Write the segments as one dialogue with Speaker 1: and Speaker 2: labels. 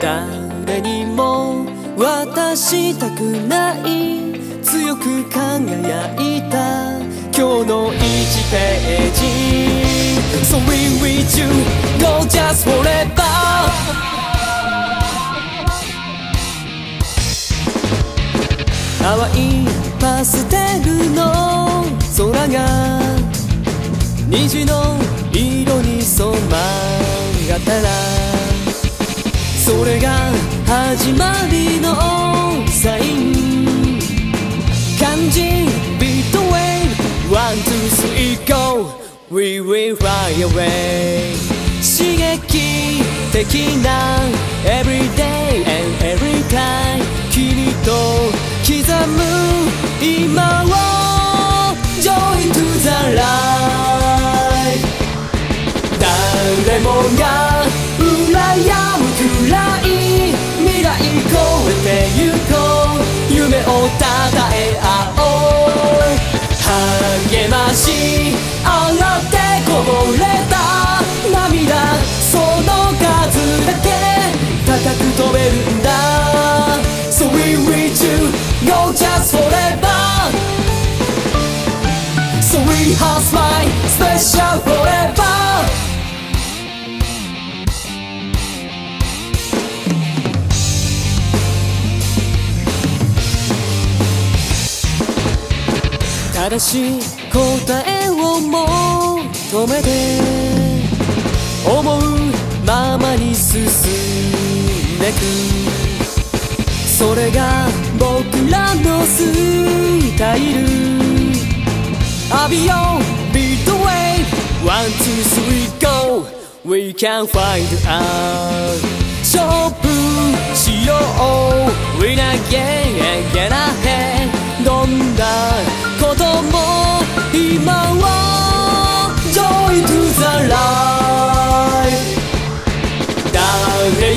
Speaker 1: 誰にも渡したくない強く輝いた今日の1ページ。So we with you go just forever. 淡いパステルの空が虹の色に染まったら。始まりのサイン。感じ beat way one two three go。We will fly away 刺激的な Everyday and every time 君と刻む今を。るんだ So we with you go just forever So we have my special forever 正しい答えを求めて思うままに進んべく。それが僕らのスタイル。浴びようビートウェイワンツースリーゴー。We can find out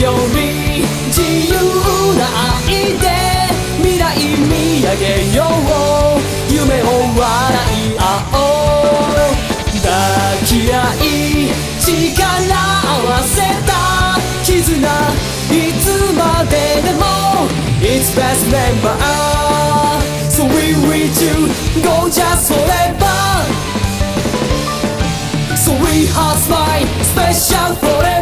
Speaker 1: より自由な愛で未来見上げよう夢を笑い合おう抱き合い力合わせた絆いつまででも It's best member So we with you go just forever So we have my special forever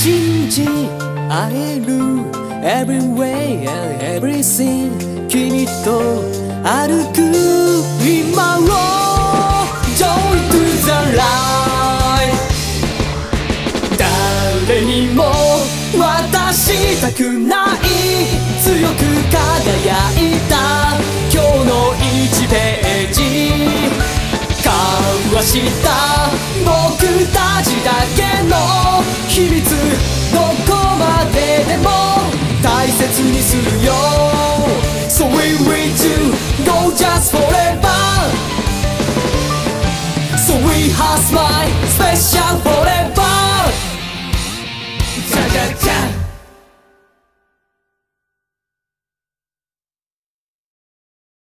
Speaker 1: 信じ合える。Every way and everything 君と歩く今を。Joy to the life 誰にも渡したくない。強く輝いた。今日の1ページ。交わした僕たちだけの。切にするよ